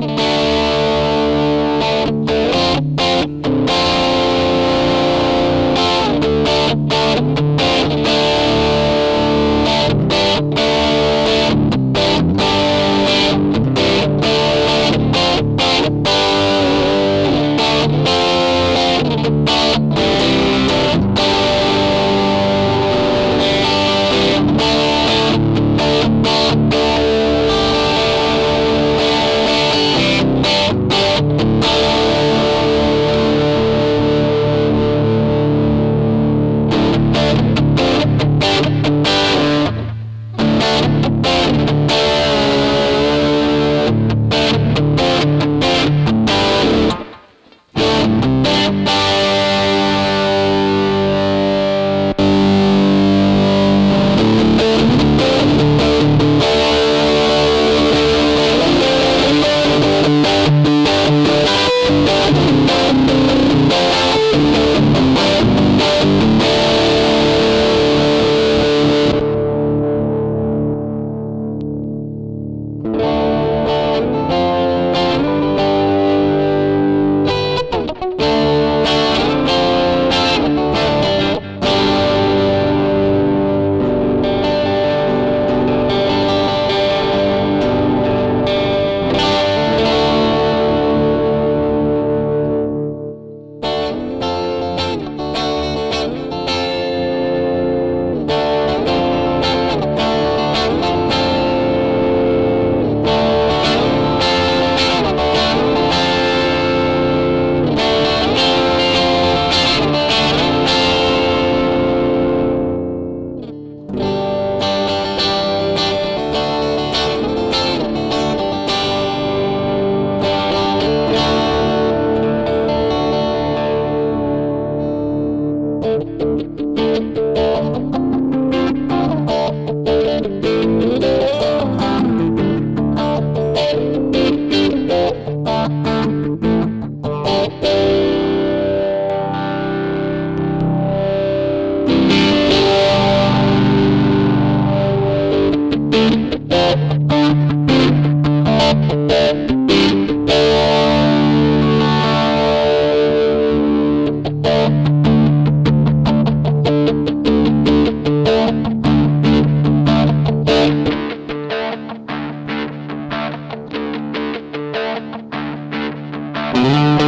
Bye. Música Thank you.